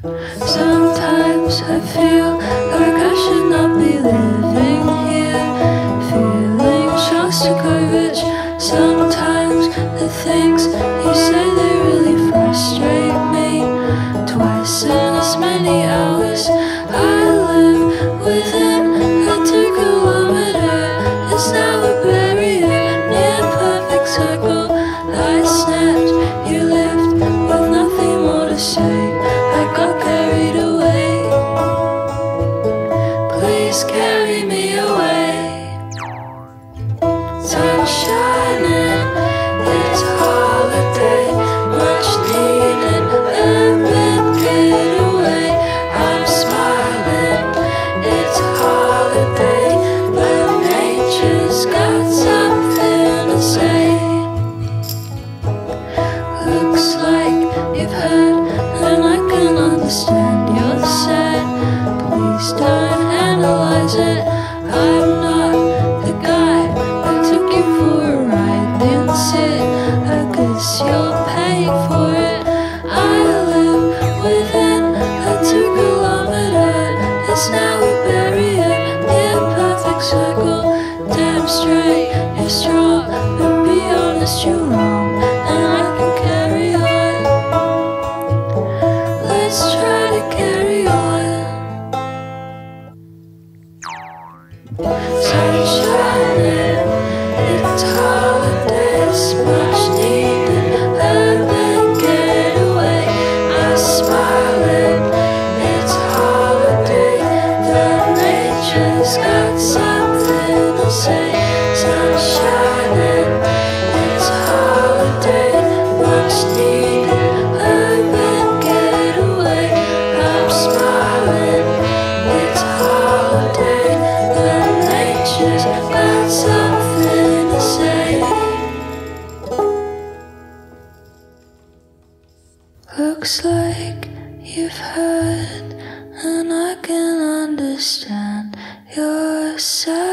Sometimes I feel like I should not be living here. Feeling Shostakovich. Sometimes the things you say they really frustrate me. Twice in as many hours I live within a two kilometer. It's now a barrier near perfect circle. I snapped, you left with nothing more to say. Understand you're sad. Please don't analyze it. I'm not the guy that took you for a ride. Then sit, I guess you're paying for it. I live within a two kilometer. It's now a barrier near perfect Sunshine, it's holidays, much needed Looks like you've heard, and I can understand your side.